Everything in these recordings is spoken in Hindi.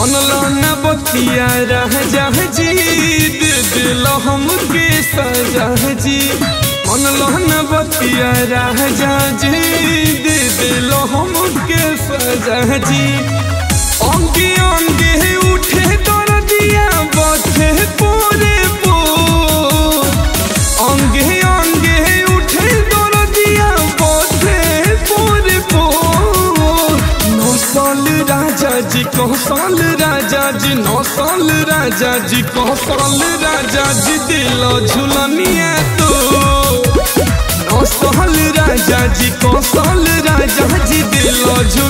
बतिया राजा जी दे दिल हमके सजाह जी। बतिया राजा जी दिल हमके सजाह जी। उठे दर्दिया बथे जी कौशल राजा जी नौसल राजा जी कौशल राजा जी, दिल झुलनिया तो। नौसल राजा जी कौशल राजा जी, दिल झुलनिया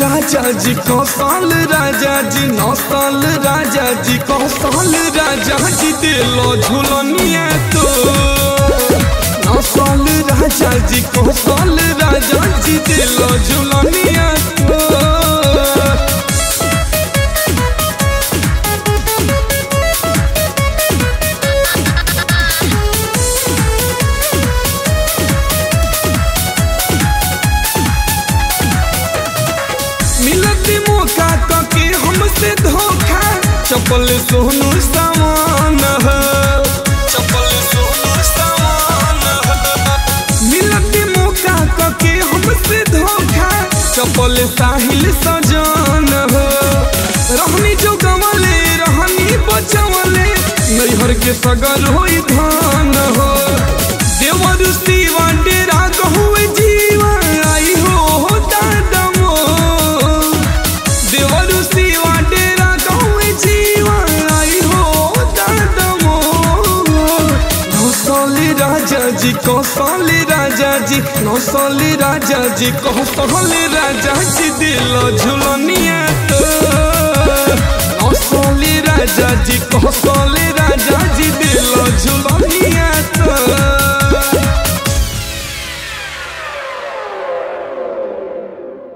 राजा जी कौशल राजा जी नौसाल राजा जी कौशल राजा जी दिलो झूलनिया तो नौसाल राजा जी कौसाल मौका के हमसे धोखा? चपल सोनू सामान है। धोखा? साहिल सजान है। रहनी जो रहनी बचवले, नैहर के सगर होई धान हो। देवर शिवा डेरा जी राजा जी नौसली राजा जी कौशली राजा जी दिल झुलनिया।